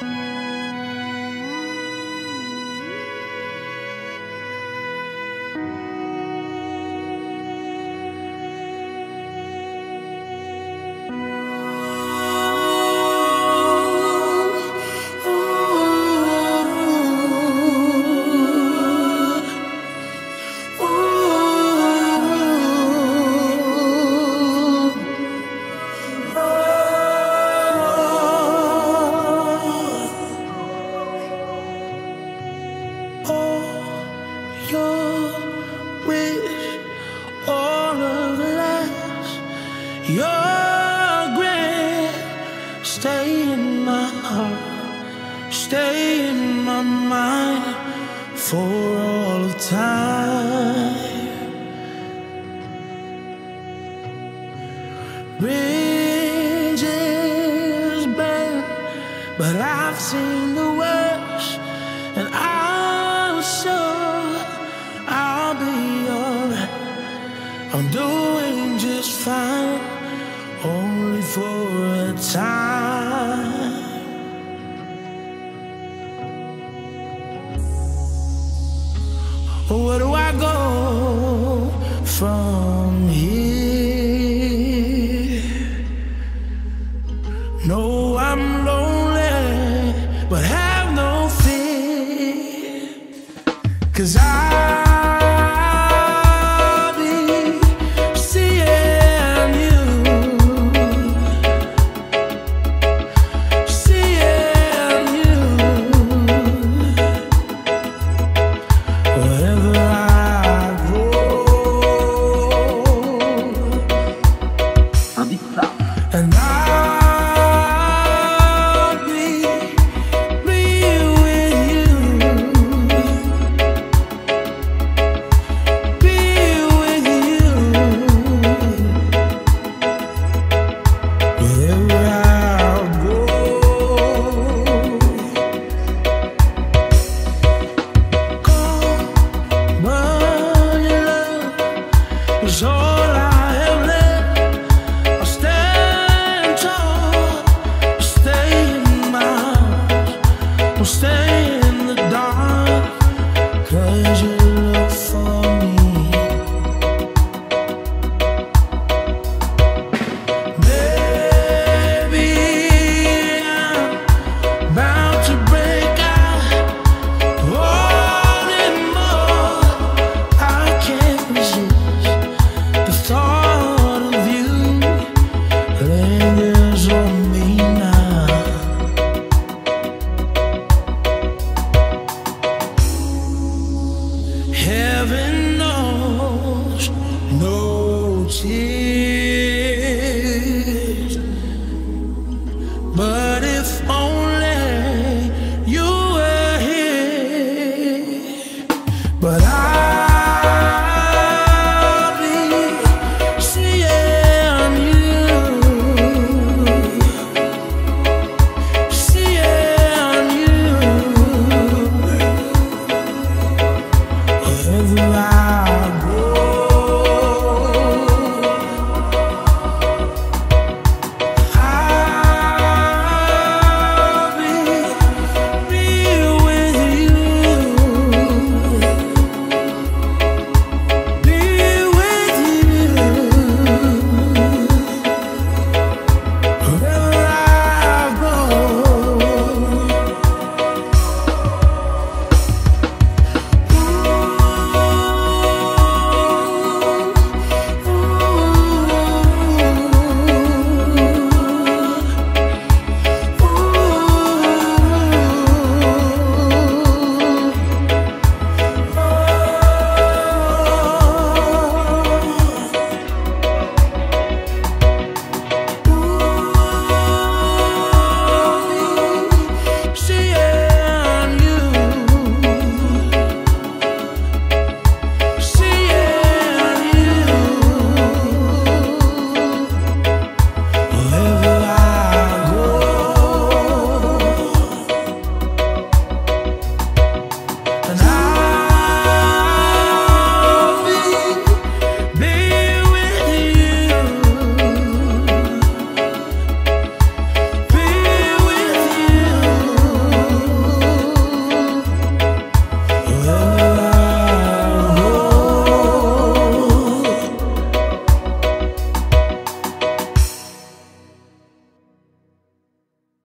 Bye. Your grace, stay in my heart, stay in my mind for all of time. Bridges burn, but I've seen the worst, and I'm sure I'll be alright. I'm doing for a time. Where do I go from here? No, I'm lonely, but have no fear. Cause I'll I'll